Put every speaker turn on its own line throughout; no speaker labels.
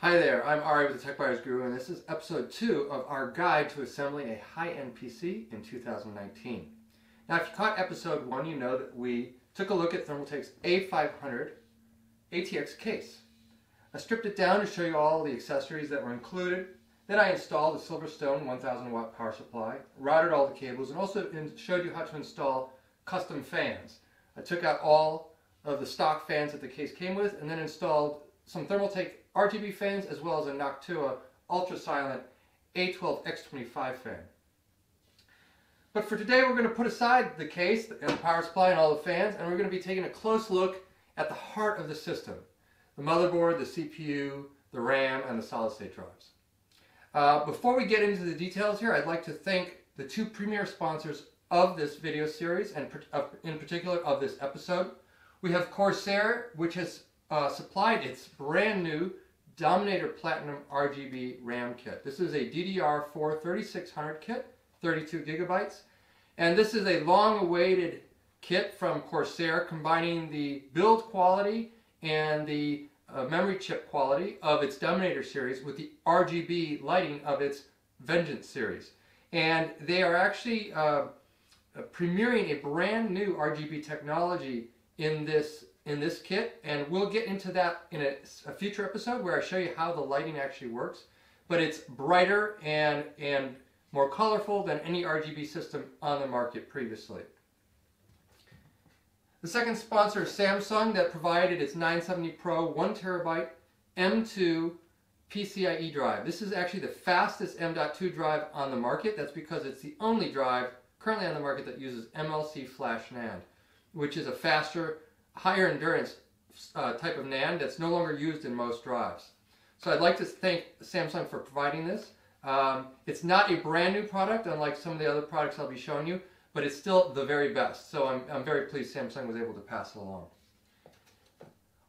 Hi there, I'm Ari with the Tech Buyers Guru, and this is episode two of our guide to assembling a high-end PC in 2019. Now, if you caught episode one, you know that we took a look at Thermaltake's A500 ATX case. I stripped it down to show you all the accessories that were included. Then I installed a Silverstone 1000 watt power supply, routed all the cables, and also showed you how to install custom fans. I took out all of the stock fans that the case came with, and then installed some Thermaltake RGB fans as well as a Noctua ultra silent A12X25 fan. But for today we're going to put aside the case and the power supply and all the fans and we're going to be taking a close look at the heart of the system. The motherboard, the CPU, the RAM, and the solid state drives. Uh, before we get into the details here, I'd like to thank the two premier sponsors of this video series and in particular of this episode. We have Corsair, which has uh, supplied its brand new Dominator Platinum RGB RAM kit. This is a DDR4 3600 kit, 32 gigabytes. And this is a long-awaited kit from Corsair combining the build quality and the uh, memory chip quality of its Dominator series with the RGB lighting of its Vengeance series. And they are actually uh, premiering a brand new RGB technology in this in this kit, and we'll get into that in a, a, future episode where I show you how the lighting actually works. But it's brighter and, and more colorful than any RGB system on the market previously. The second sponsor is Samsung that provided its 970 Pro 1 terabyte M2 PCIe drive. This is actually the fastest M.2 drive on the market. That's because it's the only drive currently on the market that uses MLC flash NAND, which is a faster higher endurance uh, type of NAND that's no longer used in most drives. So I'd like to thank Samsung for providing this. Um, it's not a brand new product, unlike some of the other products I'll be showing you, but it's still the very best. So I'm, I'm very pleased Samsung was able to pass it along.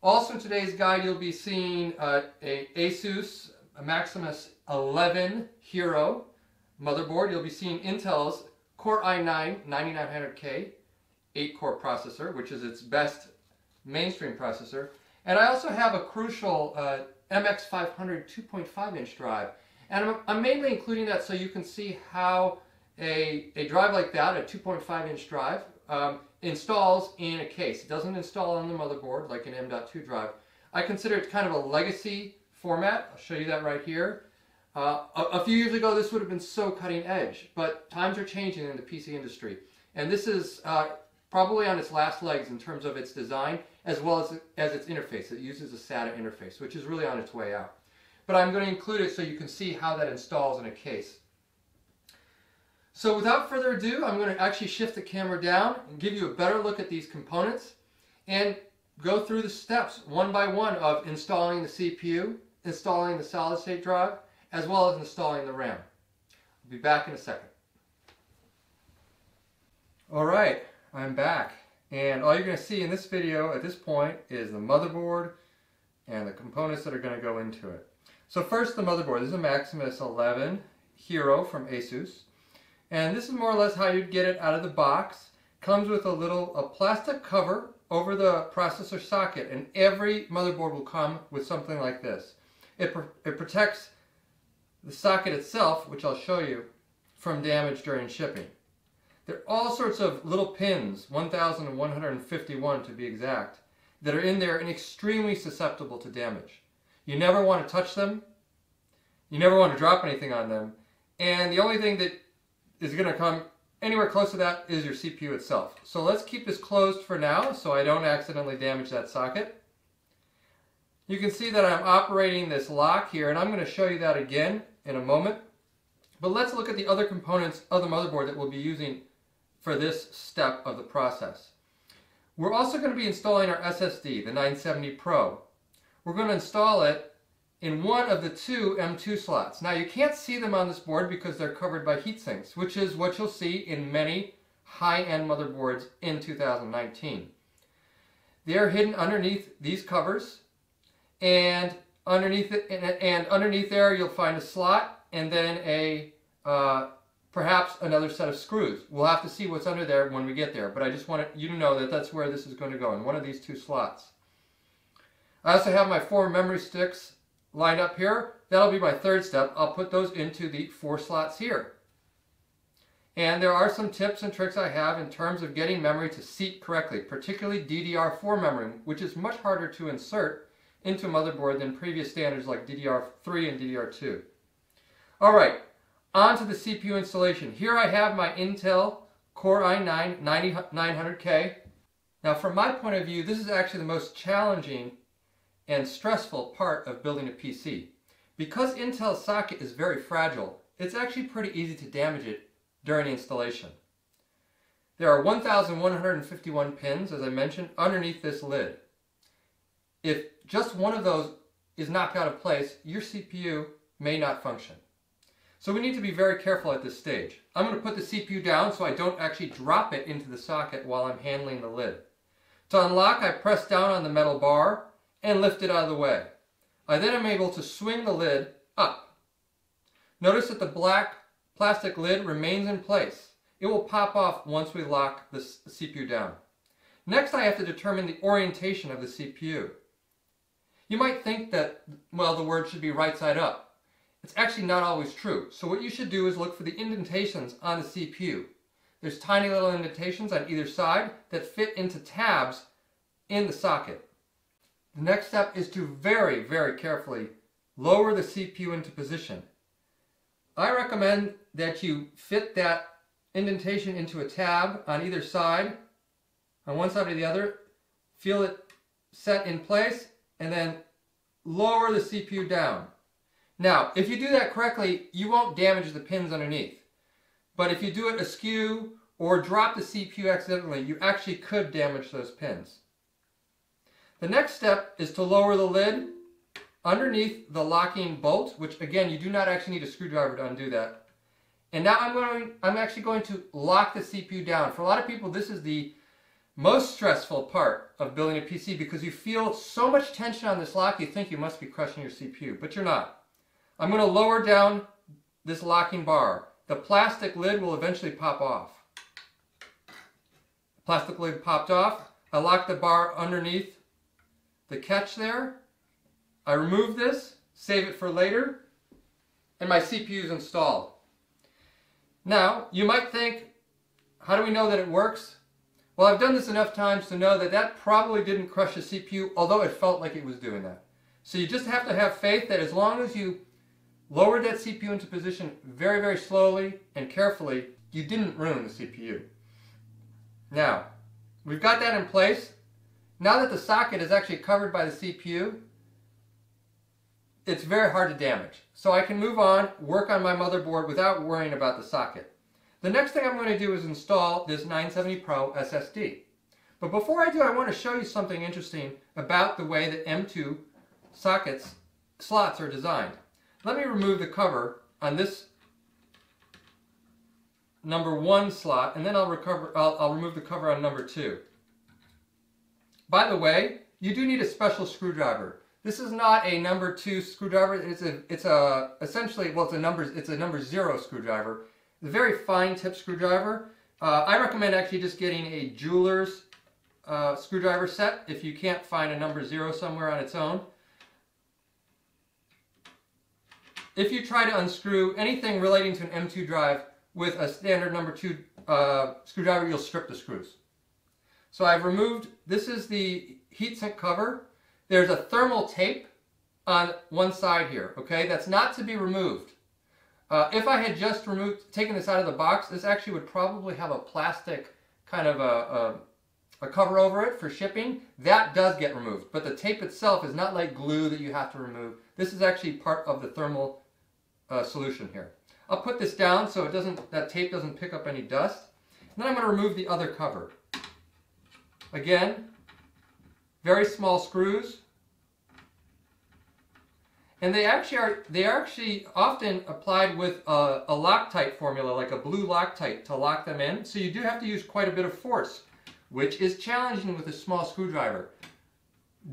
Also in today's guide, you'll be seeing uh, a Asus Maximus 11 Hero motherboard. You'll be seeing Intel's Core i9 9900K 8-core processor, which is its best mainstream processor. And I also have a crucial uh, MX500 2.5 inch drive. And I'm, I'm, mainly including that so you can see how a, a drive like that, a 2.5 inch drive, um, installs in a case. It doesn't install on the motherboard like an M.2 drive. I consider it kind of a legacy format. I'll show you that right here. Uh, a, a, few years ago, this would have been so cutting edge, but times are changing in the PC industry. And this is uh, probably on its last legs in terms of its design as well as, as its interface. It uses a SATA interface, which is really on its way out. But I'm going to include it so you can see how that installs in a case. So without further ado, I'm going to actually shift the camera down and give you a better look at these components and go through the steps one by one of installing the CPU, installing the solid state drive, as well as installing the RAM. I'll be back in a second. All right, I'm back. And all you're going to see in this video at this point is the motherboard and the components that are going to go into it. So first the motherboard. This is a Maximus 11 Hero from Asus. And this is more or less how you'd get it out of the box. Comes with a little a plastic cover over the processor socket and every motherboard will come with something like this. It, it protects the socket itself, which I'll show you, from damage during shipping. There are all sorts of little pins, 1,151 to be exact, that are in there and extremely susceptible to damage. You never want to touch them. You never want to drop anything on them. And the only thing that is going to come anywhere close to that is your CPU itself. So let's keep this closed for now so I don't accidentally damage that socket. You can see that I'm operating this lock here and I'm going to show you that again in a moment. But let's look at the other components of the motherboard that we'll be using for this step of the process. We're also going to be installing our SSD, the 970 Pro. We're going to install it in one of the two M2 slots. Now you can't see them on this board because they're covered by heat sinks, which is what you'll see in many high-end motherboards in 2019. They are hidden underneath these covers and underneath it, and underneath there you'll find a slot and then a uh, perhaps another set of screws. We'll have to see what's under there when we get there, but I just wanted you to know that that's where this is going to go, in one of these two slots. I also have my four memory sticks lined up here. That'll be my third step. I'll put those into the four slots here. And there are some tips and tricks I have in terms of getting memory to seat correctly, particularly DDR4 memory, which is much harder to insert into motherboard than previous standards like DDR3 and DDR2. All right, on to the CPU installation. Here I have my Intel Core i9 9900K. Now from my point of view, this is actually the most challenging and stressful part of building a PC. Because Intel's socket is very fragile, it's actually pretty easy to damage it during installation. There are 1,151 pins, as I mentioned, underneath this lid. If just one of those is knocked out of place, your CPU may not function. So we need to be very careful at this stage. I'm going to put the CPU down so I don't actually drop it into the socket while I'm handling the lid. To unlock, I press down on the metal bar and lift it out of the way. I then am able to swing the lid up. Notice that the black plastic lid remains in place. It will pop off once we lock the CPU down. Next I have to determine the orientation of the CPU. You might think that, well, the word should be right side up. It's actually not always true. So what you should do is look for the indentations on the CPU. There's tiny little indentations on either side that fit into tabs in the socket. The next step is to very, very carefully lower the CPU into position. I recommend that you fit that indentation into a tab on either side, on one side or the other, feel it set in place, and then lower the CPU down. Now, if you do that correctly, you won't damage the pins underneath. But if you do it askew or drop the CPU accidentally, you actually could damage those pins. The next step is to lower the lid underneath the locking bolt, which again, you do not actually need a screwdriver to undo that. And now I'm going, I'm actually going to lock the CPU down. For a lot of people, this is the most stressful part of building a PC because you feel so much tension on this lock, you think you must be crushing your CPU, but you're not. I'm going to lower down this locking bar. The plastic lid will eventually pop off. Plastic lid popped off. I lock the bar underneath the catch there. I remove this, save it for later, and my CPU is installed. Now, you might think, how do we know that it works? Well, I've done this enough times to know that that probably didn't crush the CPU, although it felt like it was doing that. So you just have to have faith that as long as you lowered that CPU into position very, very slowly and carefully, you didn't ruin the CPU. Now, we've got that in place. Now that the socket is actually covered by the CPU, it's very hard to damage. So I can move on, work on my motherboard without worrying about the socket. The next thing I'm going to do is install this 970 Pro SSD. But before I do, I want to show you something interesting about the way that M2 sockets slots are designed. Let me remove the cover on this number one slot, and then I'll, recover, I'll, I'll remove the cover on number two. By the way, you do need a special screwdriver. This is not a number two screwdriver. It's a, it's a, essentially, well, it's a number, it's a number zero screwdriver. A very fine tip screwdriver. Uh, I recommend actually just getting a jeweler's uh, screwdriver set if you can't find a number zero somewhere on its own. If you try to unscrew anything relating to an M2 drive with a standard number two uh, screwdriver, you'll strip the screws. So I've removed, this is the heatsink cover. There's a thermal tape on one side here, okay? That's not to be removed. Uh, if I had just removed, taken this out of the box, this actually would probably have a plastic kind of a, a, a, cover over it for shipping. That does get removed, but the tape itself is not like glue that you have to remove. This is actually part of the thermal uh, solution here. I'll put this down so it doesn't, that tape doesn't pick up any dust. And then I'm going to remove the other cover. Again, very small screws. And they actually are they are actually often applied with a, a Loctite formula, like a blue Loctite, to lock them in. So you do have to use quite a bit of force, which is challenging with a small screwdriver.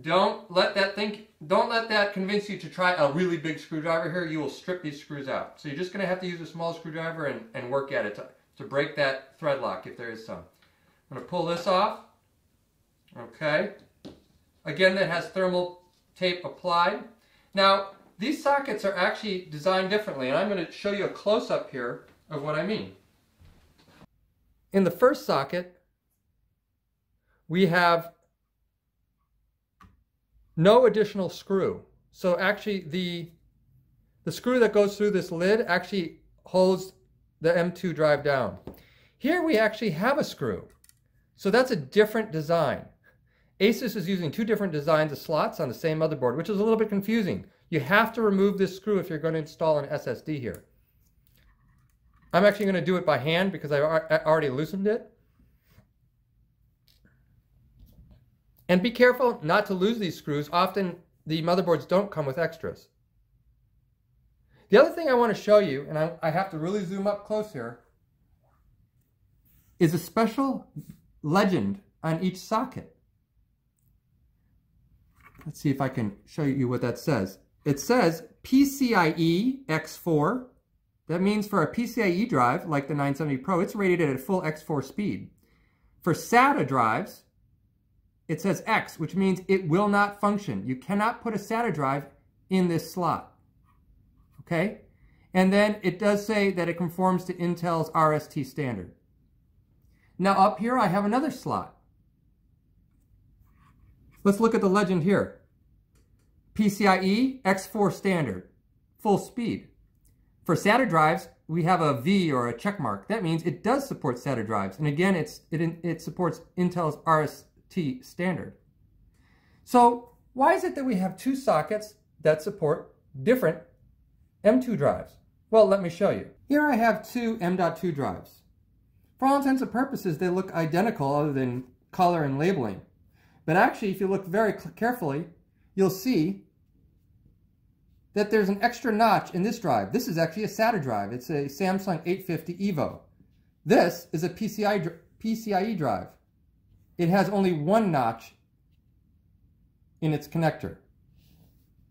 Don't let that think don't let that convince you to try a really big screwdriver here. You will strip these screws out. So you're just going to have to use a small screwdriver and, and work at it to, to break that thread lock if there is some. I'm going to pull this off. Okay. Again, that has thermal tape applied. Now, these sockets are actually designed differently, and I'm going to show you a close-up here of what I mean. In the first socket, we have no additional screw. So actually the, the screw that goes through this lid actually holds the M2 drive down. Here we actually have a screw. So that's a different design. Asus is using two different designs of slots on the same motherboard, which is a little bit confusing. You have to remove this screw if you're going to install an SSD here. I'm actually going to do it by hand because I already loosened it. And be careful not to lose these screws. Often the motherboards don't come with extras. The other thing I want to show you, and I, I have to really zoom up close here, is a special legend on each socket. Let's see if I can show you what that says. It says PCIe X4. That means for a PCIe drive, like the 970 Pro, it's rated at a full X4 speed. For SATA drives, it says X, which means it will not function. You cannot put a SATA drive in this slot. Okay? And then it does say that it conforms to Intel's RST standard. Now up here I have another slot. Let's look at the legend here. PCIe X4 standard, full speed. For SATA drives, we have a V or a check mark. That means it does support SATA drives. And again, it's, it, it supports Intel's RST T standard. So why is it that we have two sockets that support different M2 drives? Well, let me show you. Here I have two M.2 drives. For all intents and purposes, they look identical other than color and labeling. But actually, if you look very carefully, you'll see that there's an extra notch in this drive. This is actually a SATA drive. It's a Samsung 850 EVO. This is a PCI, PCIe drive it has only one notch in its connector.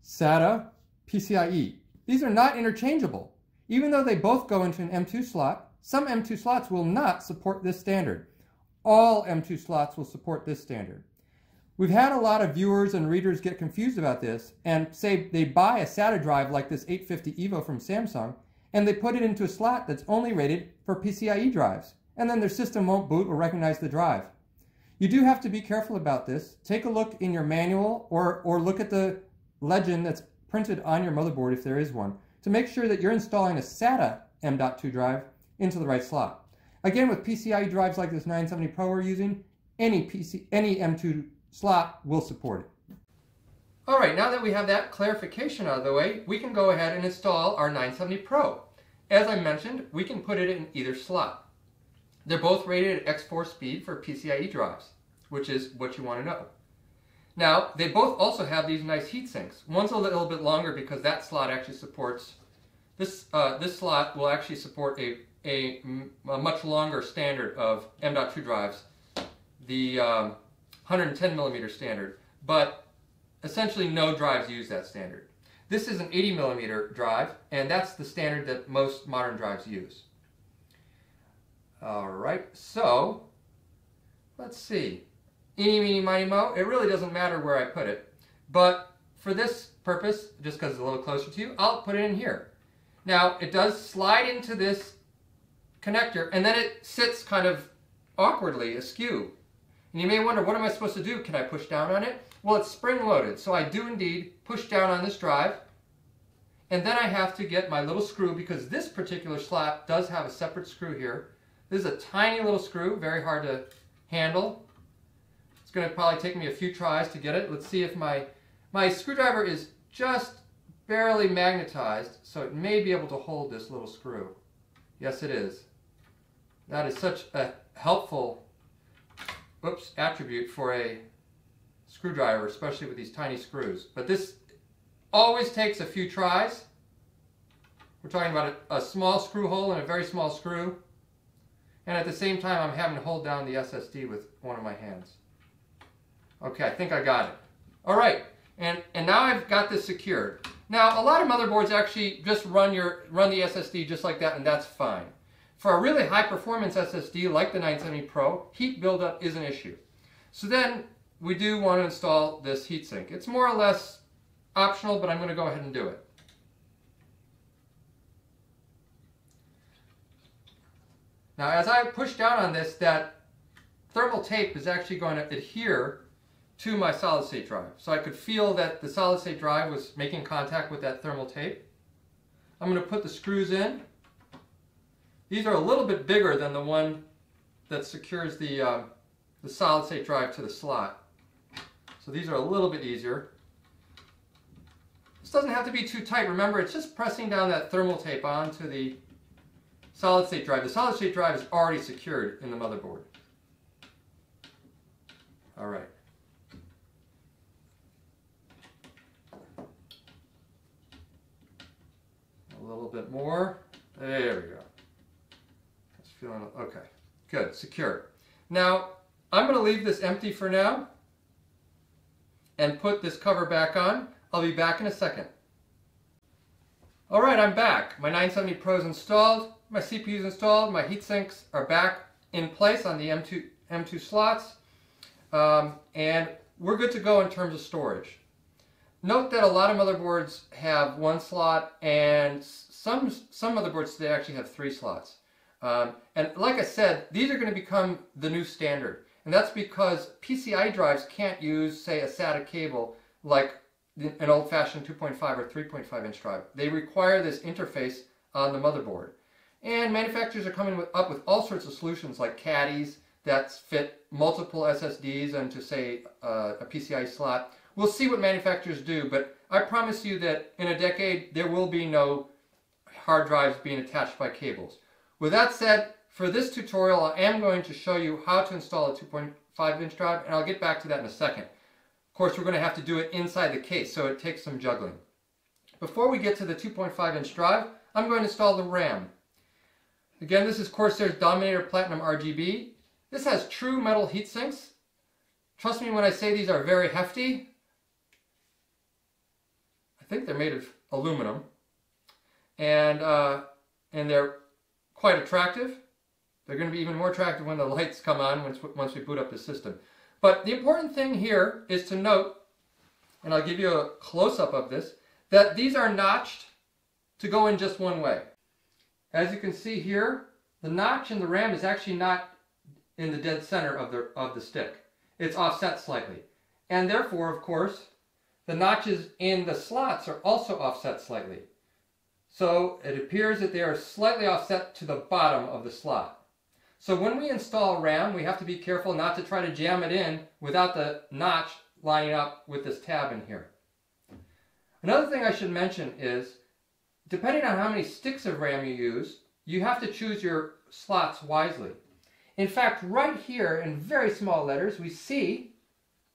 SATA, PCIe. These are not interchangeable. Even though they both go into an M2 slot, some M2 slots will not support this standard. All M2 slots will support this standard. We've had a lot of viewers and readers get confused about this and say they buy a SATA drive like this 850 EVO from Samsung and they put it into a slot that's only rated for PCIe drives. And then their system won't boot or recognize the drive. You do have to be careful about this. Take a look in your manual or, or look at the legend that's printed on your motherboard if there is one to make sure that you're installing a SATA M.2 drive into the right slot. Again, with PCIe drives like this 970 Pro we're using, any, PC, any M2 slot will support it. All right, now that we have that clarification out of the way, we can go ahead and install our 970 Pro. As I mentioned, we can put it in either slot. They're both rated at X4 speed for PCIe drives, which is what you want to know. Now, they both also have these nice heat sinks. One's a little bit longer because that slot actually supports, this, uh, this slot will actually support a, a, a, much longer standard of M.2 drives, the um, 110 millimeter standard, but essentially no drives use that standard. This is an 80 millimeter drive, and that's the standard that most modern drives use. All right, so let's see. Eeny, meeny, miny, mo. It really doesn't matter where I put it. But for this purpose, just because it's a little closer to you, I'll put it in here. Now, it does slide into this connector, and then it sits kind of awkwardly askew. And you may wonder, what am I supposed to do? Can I push down on it? Well, it's spring-loaded, so I do indeed push down on this drive, and then I have to get my little screw, because this particular slot does have a separate screw here, this is a tiny little screw, very hard to handle. It's going to probably take me a few tries to get it. Let's see if my, my screwdriver is just barely magnetized, so it may be able to hold this little screw. Yes, it is. That is such a helpful oops, attribute for a screwdriver, especially with these tiny screws. But this always takes a few tries. We're talking about a, a small screw hole and a very small screw. And at the same time, I'm having to hold down the SSD with one of my hands. Okay, I think I got it. All right, and, and now I've got this secured. Now, a lot of motherboards actually just run, your, run the SSD just like that, and that's fine. For a really high performance SSD like the 970 Pro, heat buildup is an issue. So then we do want to install this heatsink. It's more or less optional, but I'm going to go ahead and do it. Now, as I push down on this, that thermal tape is actually going to adhere to my solid state drive. So I could feel that the solid state drive was making contact with that thermal tape. I'm going to put the screws in. These are a little bit bigger than the one that secures the, uh, the solid state drive to the slot. So these are a little bit easier. This doesn't have to be too tight. Remember, it's just pressing down that thermal tape onto the solid state drive. The solid state drive is already secured in the motherboard. All right. A little bit more. There we go. It's feeling okay. Good, secure. Now, I'm going to leave this empty for now and put this cover back on. I'll be back in a second. All right, I'm back. My 970 Pro is installed, my CPU is installed, my heat sinks are back in place on the M2, M2 slots, um, and we're good to go in terms of storage. Note that a lot of motherboards have one slot and some, some motherboards today actually have three slots. Um, and like I said, these are going to become the new standard. And that's because PCI drives can't use, say, a SATA cable like an old-fashioned 2.5 or 3.5 inch drive. They require this interface on the motherboard. And manufacturers are coming with, up with all sorts of solutions like caddies that fit multiple SSDs into, say, uh, a PCI slot. We'll see what manufacturers do, but I promise you that in a decade there will be no hard drives being attached by cables. With that said, for this tutorial I am going to show you how to install a 2.5 inch drive and I'll get back to that in a second. Of course we're going to have to do it inside the case so it takes some juggling. Before we get to the 2.5 inch drive I'm going to install the RAM. Again this is Corsair's Dominator Platinum RGB. This has true metal heat sinks. Trust me when I say these are very hefty. I think they're made of aluminum and uh, and they're quite attractive. They're going to be even more attractive when the lights come on once, once we boot up the system. But the important thing here is to note, and I'll give you a close-up of this, that these are notched to go in just one way. As you can see here, the notch in the RAM is actually not in the dead center of the, of the stick. It's offset slightly. And therefore, of course, the notches in the slots are also offset slightly. So it appears that they are slightly offset to the bottom of the slot. So when we install RAM, we have to be careful not to try to jam it in without the notch lining up with this tab in here. Another thing I should mention is, depending on how many sticks of RAM you use, you have to choose your slots wisely. In fact, right here in very small letters, we see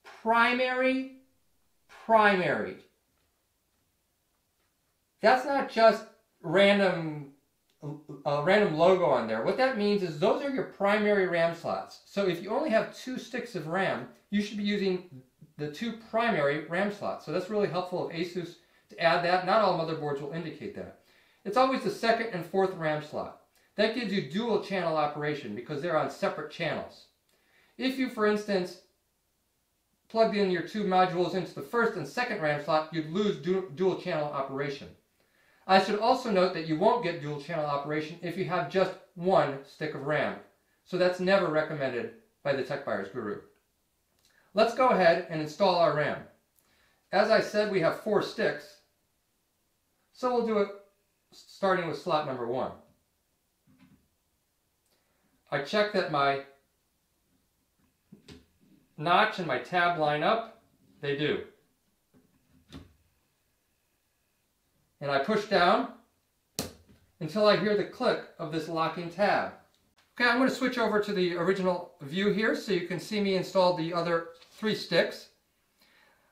primary, primary. That's not just random a random logo on there. What that means is those are your primary RAM slots. So if you only have two sticks of RAM, you should be using the two primary RAM slots. So that's really helpful of ASUS to add that. Not all motherboards will indicate that. It's always the second and fourth RAM slot. That gives you dual channel operation because they're on separate channels. If you, for instance, plugged in your two modules into the first and second RAM slot, you'd lose dual channel operation. I should also note that you won't get dual channel operation if you have just one stick of RAM. So that's never recommended by the Tech Buyers Guru. Let's go ahead and install our RAM. As I said, we have four sticks. So we'll do it starting with slot number one. I check that my notch and my tab line up. They do. And I push down until I hear the click of this locking tab. Okay, I'm going to switch over to the original view here so you can see me install the other three sticks.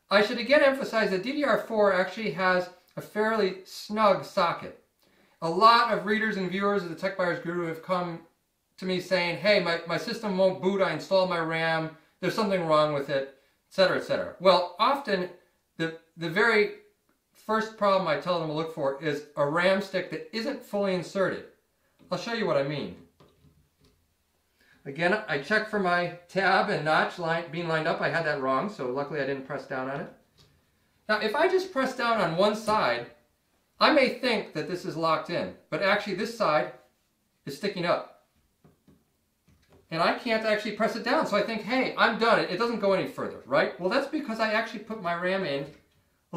I should again emphasize that DDR4 actually has a fairly snug socket. A lot of readers and viewers of the Tech Buyers Guru have come to me saying, hey, my, my system won't boot, I installed my RAM, there's something wrong with it, etc., etc. Well, often the, the very first problem I tell them to look for is a RAM stick that isn't fully inserted. I'll show you what I mean. Again, I checked for my tab and notch line, being lined up. I had that wrong, so luckily I didn't press down on it. Now, if I just press down on one side, I may think that this is locked in, but actually this side is sticking up. and I can't actually press it down. So I think, hey, I'm done. It doesn't go any further, right? Well, that's because I actually put my RAM in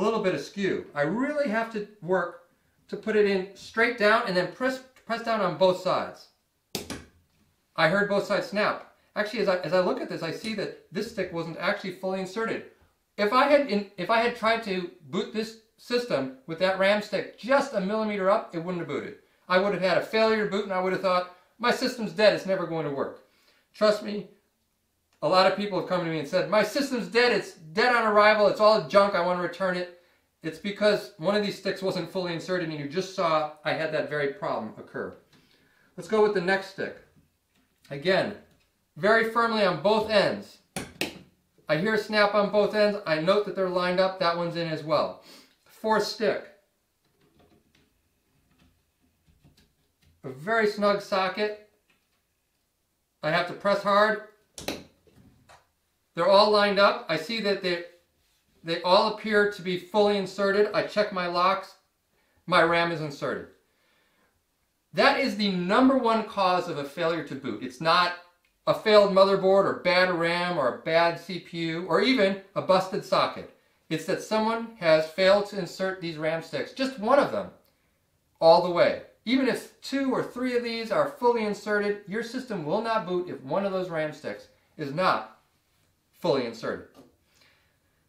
a little bit askew. I really have to work to put it in straight down and then press, press down on both sides. I heard both sides snap. Actually, as I, as I look at this, I see that this stick wasn't actually fully inserted. If I had in, if I had tried to boot this system with that RAM stick just a millimeter up, it wouldn't have booted. I would have had a failure boot and I would have thought, my system's dead, it's never going to work. Trust me, a lot of people have come to me and said, my system's dead, it's dead on arrival, it's all junk, I want to return it. It's because one of these sticks wasn't fully inserted and you just saw I had that very problem occur. Let's go with the next stick. Again, very firmly on both ends. I hear a snap on both ends. I note that they're lined up. That one's in as well. Fourth stick. A very snug socket. I have to press hard. They're all lined up. I see that they, they all appear to be fully inserted. I check my locks. My RAM is inserted. That is the number one cause of a failure to boot. It's not a failed motherboard or bad RAM or a bad CPU or even a busted socket. It's that someone has failed to insert these RAM sticks, just one of them, all the way. Even if two or three of these are fully inserted, your system will not boot if one of those RAM sticks is not fully inserted.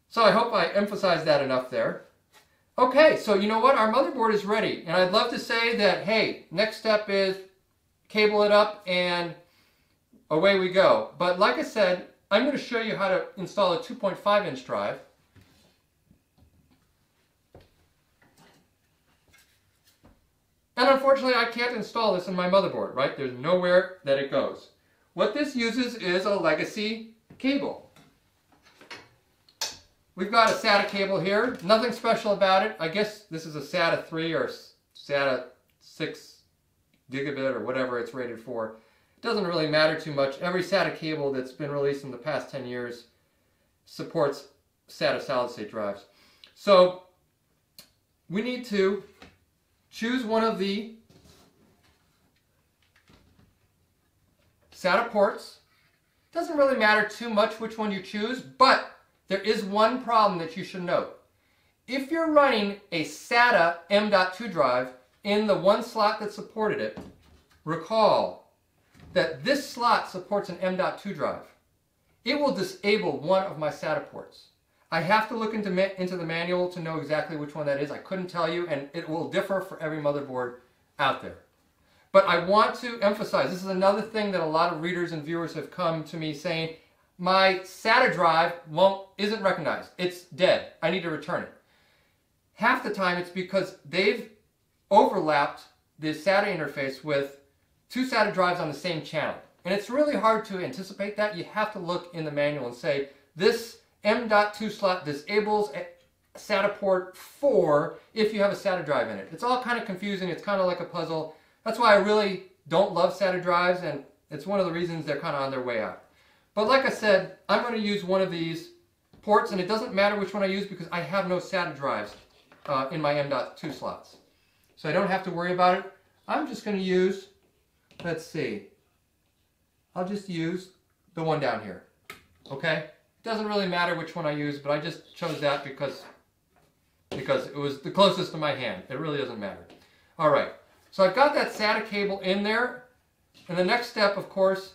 So I hope I emphasized that enough there. Okay, so you know what? Our motherboard is ready. And I'd love to say that, hey, next step is cable it up and away we go. But like I said, I'm going to show you how to install a 2.5 inch drive. And unfortunately, I can't install this in my motherboard, right? There's nowhere that it goes. What this uses is a legacy cable. We've got a SATA cable here. Nothing special about it. I guess this is a SATA 3 or SATA 6 gigabit or whatever it's rated for. It doesn't really matter too much. Every SATA cable that's been released in the past 10 years supports SATA solid state drives. So we need to choose one of the SATA ports. Doesn't really matter too much which one you choose, but there is one problem that you should note. If you're running a SATA M.2 drive in the one slot that supported it, recall that this slot supports an M.2 drive. It will disable one of my SATA ports. I have to look into, into the manual to know exactly which one that is. I couldn't tell you, and it will differ for every motherboard out there. But I want to emphasize, this is another thing that a lot of readers and viewers have come to me saying, my SATA drive won't, isn't recognized. It's dead. I need to return it. Half the time it's because they've overlapped the SATA interface with two SATA drives on the same channel. And it's really hard to anticipate that. You have to look in the manual and say, this M.2 slot disables SATA port 4 if you have a SATA drive in it. It's all kind of confusing. It's kind of like a puzzle. That's why I really don't love SATA drives, and it's one of the reasons they're kind of on their way out. But like I said, I'm going to use one of these ports, and it doesn't matter which one I use because I have no SATA drives uh, in my M.2 slots. So I don't have to worry about it. I'm just going to use, let's see, I'll just use the one down here. Okay? It doesn't really matter which one I use, but I just chose that because because it was the closest to my hand. It really doesn't matter. All right, so I've got that SATA cable in there, and the next step, of course,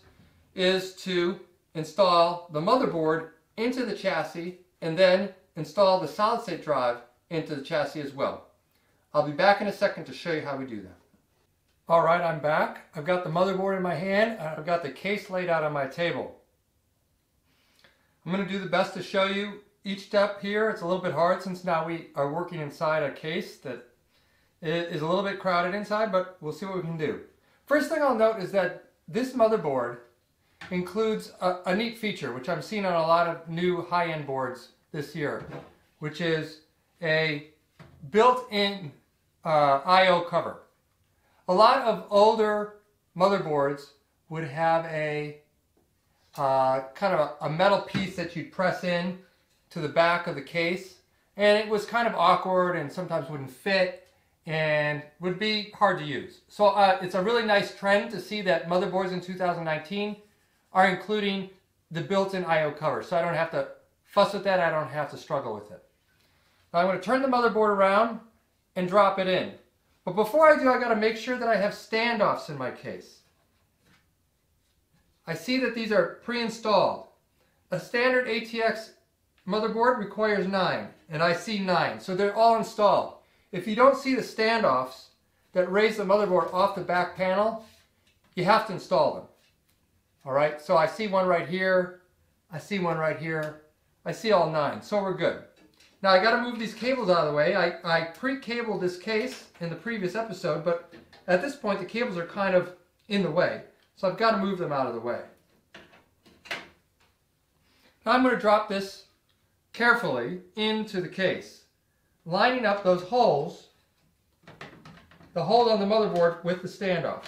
is to install the motherboard into the chassis and then install the solid state drive into the chassis as well. I'll be back in a second to show you how we do that. All right, I'm back. I've got the motherboard in my hand and I've got the case laid out on my table. I'm going to do the best to show you each step here. It's a little bit hard since now we are working inside a case that is a little bit crowded inside, but we'll see what we can do. First thing I'll note is that this motherboard includes a, a neat feature, which I'm seeing on a lot of new high-end boards this year, which is a built-in uh, I.O. cover. A lot of older motherboards would have a uh, kind of a, a, metal piece that you'd press in to the back of the case and it was kind of awkward and sometimes wouldn't fit and would be hard to use. So uh, it's a really nice trend to see that motherboards in 2019 are including the built-in I.O. cover. So I don't have to fuss with that. I don't have to struggle with it. Now I'm going to turn the motherboard around and drop it in. But before I do, I got to make sure that I have standoffs in my case. I see that these are pre-installed. A standard ATX motherboard requires 9, and I see 9. So they're all installed. If you don't see the standoffs that raise the motherboard off the back panel, you have to install them. All right, so I see one right here. I see one right here. I see all nine, so we're good. Now I got to move these cables out of the way. I, I pre-cabled this case in the previous episode, but at this point the cables are kind of in the way. So I've got to move them out of the way. Now I'm going to drop this carefully into the case, lining up those holes, the hole on the motherboard with the standoffs.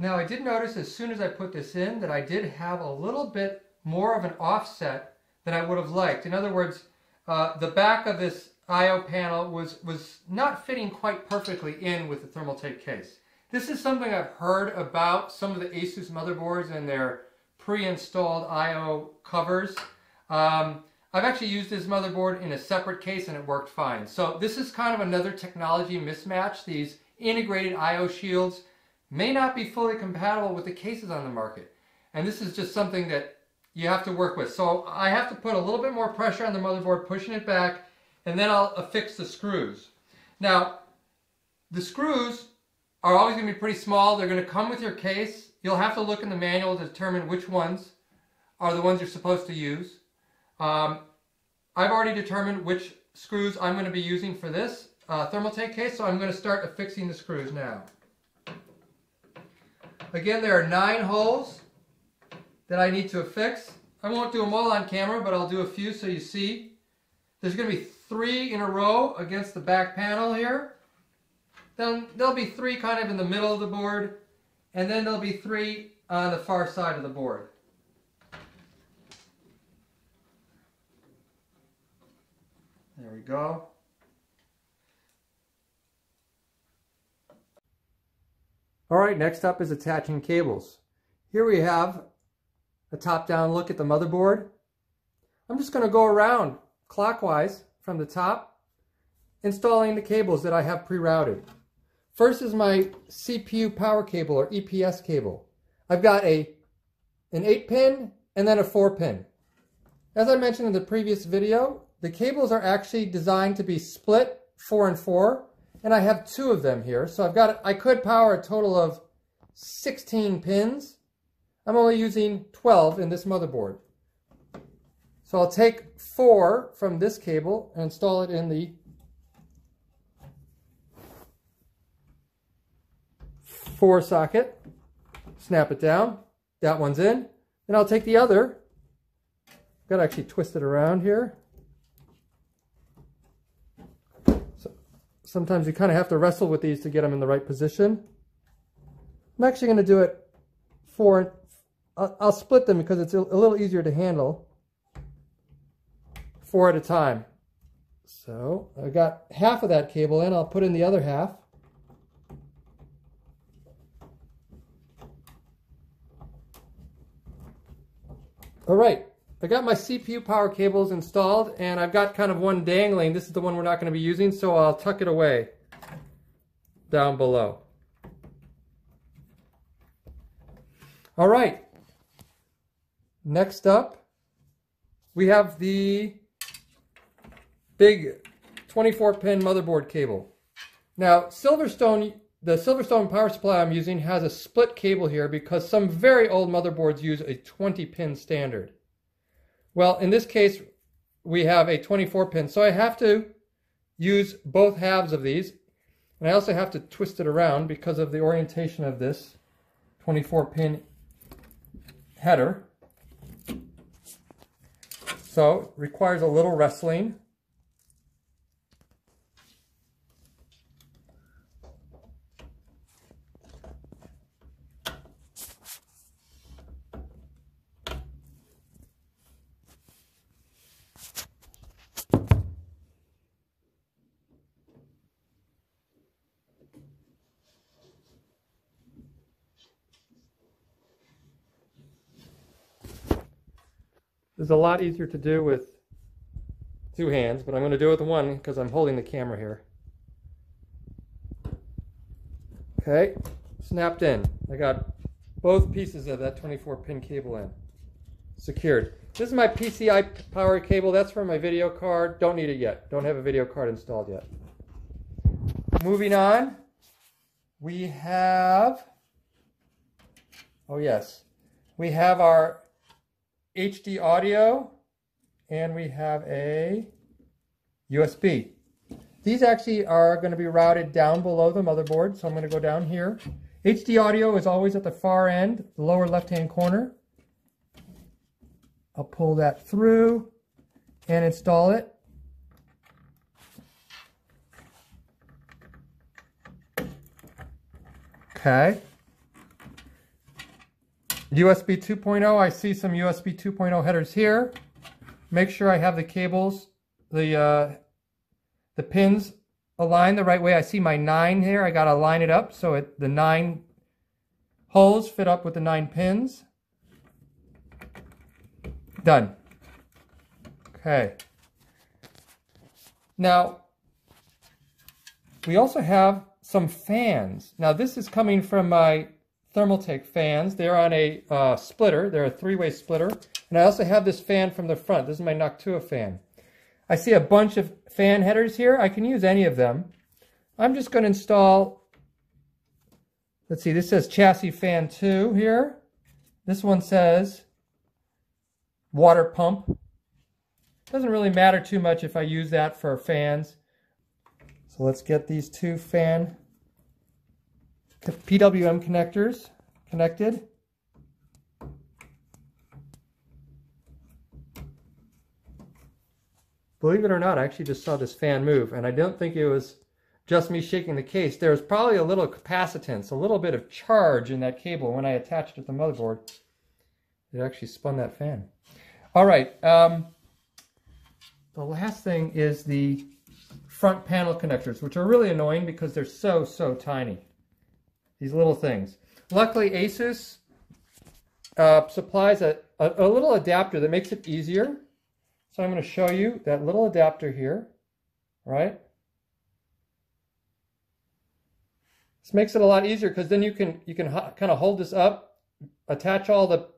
Now I did notice as soon as I put this in that I did have a little bit more of an offset than I would have liked. In other words, uh, the back of this I.O. panel was, was not fitting quite perfectly in with the Thermaltake case. This is something I've heard about some of the Asus motherboards and their pre-installed I.O. covers. Um, I've actually used this motherboard in a separate case and it worked fine. So this is kind of another technology mismatch. These integrated I.O. shields may not be fully compatible with the cases on the market. And this is just something that you have to work with. So I have to put a little bit more pressure on the motherboard, pushing it back, and then I'll affix the screws. Now, the screws are always going to be pretty small. They're going to come with your case. You'll have to look in the manual to determine which ones are the ones you're supposed to use. Um, I've already determined which screws I'm going to be using for this uh, Thermaltake case, so I'm going to start affixing the screws now. Again, there are nine holes that I need to affix. I won't do them all on camera, but I'll do a few so you see. There's going to be three in a row against the back panel here. Then there'll be three kind of in the middle of the board, and then there'll be three on the far side of the board. There we go. All right, next up is attaching cables. Here we have a top-down look at the motherboard. I'm just going to go around clockwise from the top, installing the cables that I have pre-routed. First is my CPU power cable or EPS cable. I've got a an 8-pin and then a 4-pin. As I mentioned in the previous video, the cables are actually designed to be split 4 and 4 and I have two of them here. So I've got, I could power a total of 16 pins. I'm only using 12 in this motherboard. So I'll take four from this cable and install it in the four socket. Snap it down. That one's in. Then I'll take the other. Got to actually twist it around here. Sometimes you kind of have to wrestle with these to get them in the right position. I'm actually going to do it four. I'll, split them because it's a, a little easier to handle. Four at a time. So I got half of that cable in. I'll put in the other half. All right, I got my CPU power cables installed and I've got kind of one dangling. This is the one we're not going to be using, so I'll tuck it away down below. All right. Next up, we have the big 24-pin motherboard cable. Now, Silverstone, the Silverstone power supply I'm using has a split cable here because some very old motherboards use a 20-pin standard. Well, in this case, we have a 24 pin. So I have to use both halves of these. And I also have to twist it around because of the orientation of this 24 pin header. So requires a little wrestling. Is a lot easier to do with two hands, but I'm going to do it with one because I'm holding the camera here. Okay, snapped in. I got both pieces of that 24 pin cable in. Secured. This is my PCI power cable. That's for my video card. Don't need it yet. Don't have a video card installed yet. Moving on, we have, oh yes, we have our HD audio and we have a USB. These actually are going to be routed down below the motherboard, so I'm going to go down here. HD audio is always at the far end, the lower left-hand corner. I'll pull that through and install it. Okay. USB 2.0, I see some USB 2.0 headers here. Make sure I have the cables, the, uh, the pins aligned the right way. I see my nine here. I got to line it up so it, the nine holes fit up with the nine pins. Done. Okay. Now, we also have some fans. Now, this is coming from my Thermaltake fans. They're on a uh, splitter. They're a three-way splitter. And I also have this fan from the front. This is my Noctua fan. I see a bunch of fan headers here. I can use any of them. I'm just going to install, let's see, this says chassis fan 2 here. This one says water pump. Doesn't really matter too much if I use that for fans. So let's get these two fan PWM connectors connected. Believe it or not, I actually just saw this fan move, and I don't think it was just me shaking the case. There was probably a little capacitance, a little bit of charge in that cable when I attached it to the motherboard. It actually spun that fan. All right, um, the last thing is the front panel connectors, which are really annoying because they're so, so tiny. These little things. Luckily, Asus uh, supplies a, a, a little adapter that makes it easier so I'm going to show you that little adapter here, right? This makes it a lot easier because then you can you can kind of hold this up, attach all the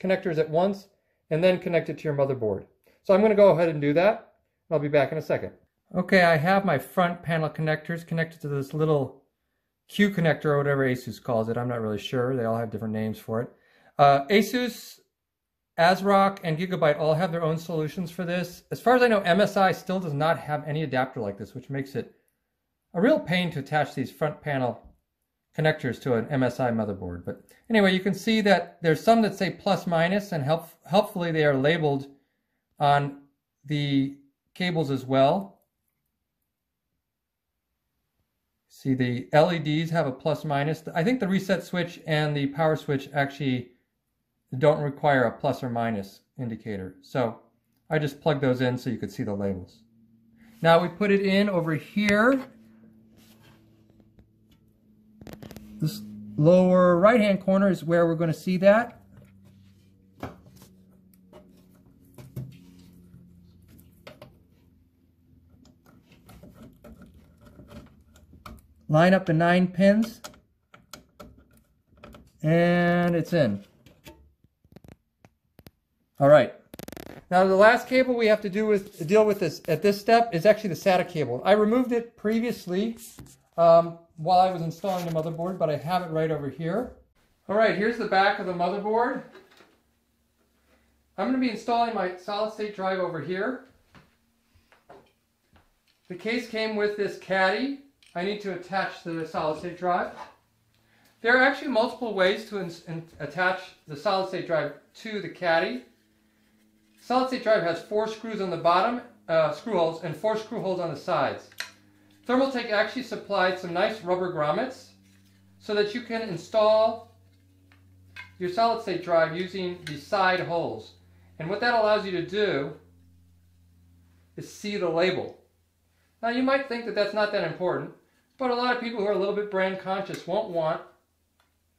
connectors at once, and then connect it to your motherboard. So I'm going to go ahead and do that. I'll be back in a second. Okay, I have my front panel connectors connected to this little Q connector or whatever Asus calls it. I'm not really sure. They all have different names for it. Uh, Asus ASRock and Gigabyte all have their own solutions for this. As far as I know, MSI still does not have any adapter like this, which makes it a real pain to attach these front panel connectors to an MSI motherboard. But anyway, you can see that there's some that say plus minus, and help, helpfully they are labeled on the cables as well. See, the LEDs have a plus minus. I think the reset switch and the power switch actually don't require a plus or minus indicator. So I just plug those in so you could see the labels. Now we put it in over here. This lower right hand corner is where we're going to see that. Line up the nine pins and it's in. All right. Now the last cable we have to do with deal with this at this step is actually the SATA cable. I removed it previously um, while I was installing the motherboard, but I have it right over here. All right, here's the back of the motherboard. I'm going to be installing my solid state drive over here. The case came with this caddy. I need to attach the solid state drive. There are actually multiple ways to attach the solid state drive to the caddy. Solid state drive has four screws on the bottom, uh, screw holes, and four screw holes on the sides. Thermaltake actually supplied some nice rubber grommets so that you can install your solid state drive using the side holes. And what that allows you to do is see the label. Now you might think that that's not that important, but a lot of people who are a little bit brand conscious won't want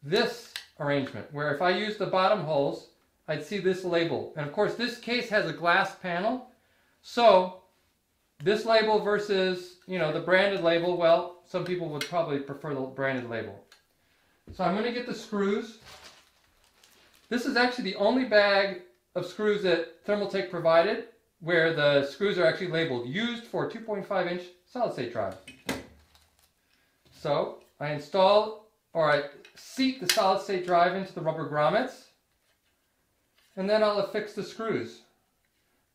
this arrangement, where if I use the bottom holes, I'd see this label. And of course, this case has a glass panel. So this label versus, you know, the branded label, well, some people would probably prefer the branded label. So I'm going to get the screws. This is actually the only bag of screws that Thermaltake provided where the screws are actually labeled used for 2.5 inch solid state drive. So I install or I seat the solid state drive into the rubber grommets and then I'll affix the screws.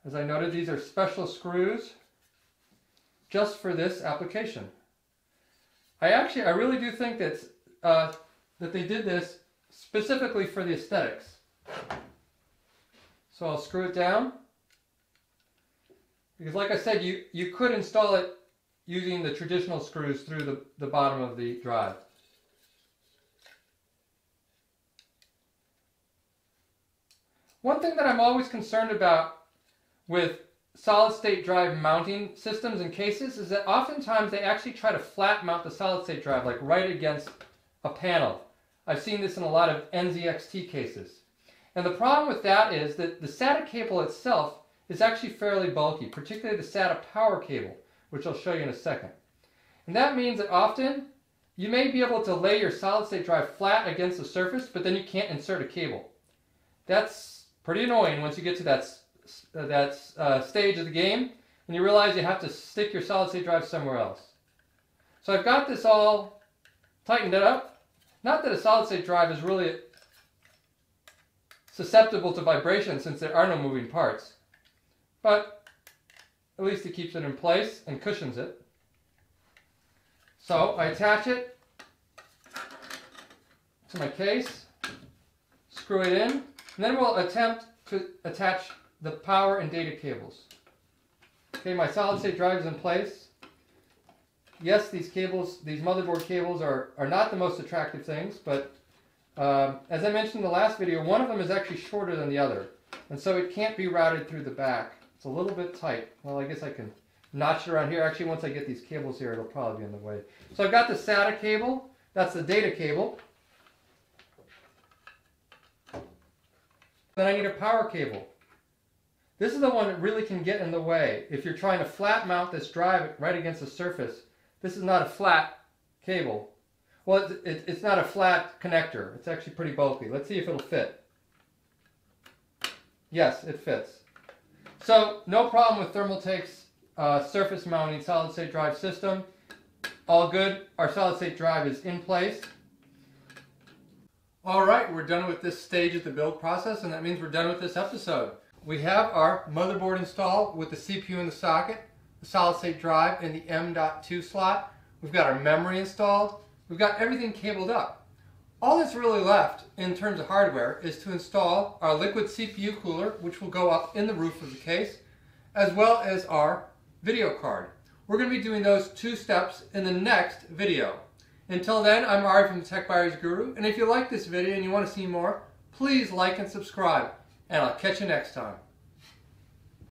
As I noted, these are special screws just for this application. I actually, I really do think that, uh, that they did this specifically for the aesthetics. So I'll screw it down. Because like I said, you, you could install it using the traditional screws through the, the bottom of the drive. One thing that I'm always concerned about with solid state drive mounting systems and cases is that oftentimes they actually try to flat mount the solid state drive like right against a panel. I've seen this in a lot of NZXT cases. And the problem with that is that the SATA cable itself is actually fairly bulky, particularly the SATA power cable, which I'll show you in a second. And that means that often you may be able to lay your solid state drive flat against the surface, but then you can't insert a cable. That's pretty annoying once you get to that uh, that uh, stage of the game and you realize you have to stick your solid state drive somewhere else. So I've got this all tightened up. Not that a solid state drive is really susceptible to vibration since there are no moving parts, but at least it keeps it in place and cushions it. So I attach it to my case, screw it in, and then we'll attempt to attach the power and data cables. Okay, my solid state drive is in place. Yes, these cables, these motherboard cables are, are not the most attractive things, but um, as I mentioned in the last video, one of them is actually shorter than the other. And so it can't be routed through the back. A little bit tight. Well, I guess I can notch it around here. Actually, once I get these cables here, it'll probably be in the way. So I've got the SATA cable. That's the data cable. Then I need a power cable. This is the one that really can get in the way. If you're trying to flat mount this drive right against the surface, this is not a flat cable. Well, it, it's not a flat connector. It's actually pretty bulky. Let's see if it'll fit. Yes, it fits. So, no problem with Thermaltake's uh, surface mounting solid state drive system. All good. Our solid state drive is in place. All right, we're done with this stage of the build process, and that means we're done with this episode we have our motherboard installed with the CPU in the socket, the solid state drive in the M.2 slot. We've got our memory installed. We've got everything cabled up. All that's really left in terms of hardware is to install our liquid CPU cooler, which will go up in the roof of the case, as well as our video card. We're going to be doing those two steps in the next video. Until then, I'm Ari from the Tech Buyers Guru, and if you like this video and you want to see more, please like and subscribe and I'll catch you next time.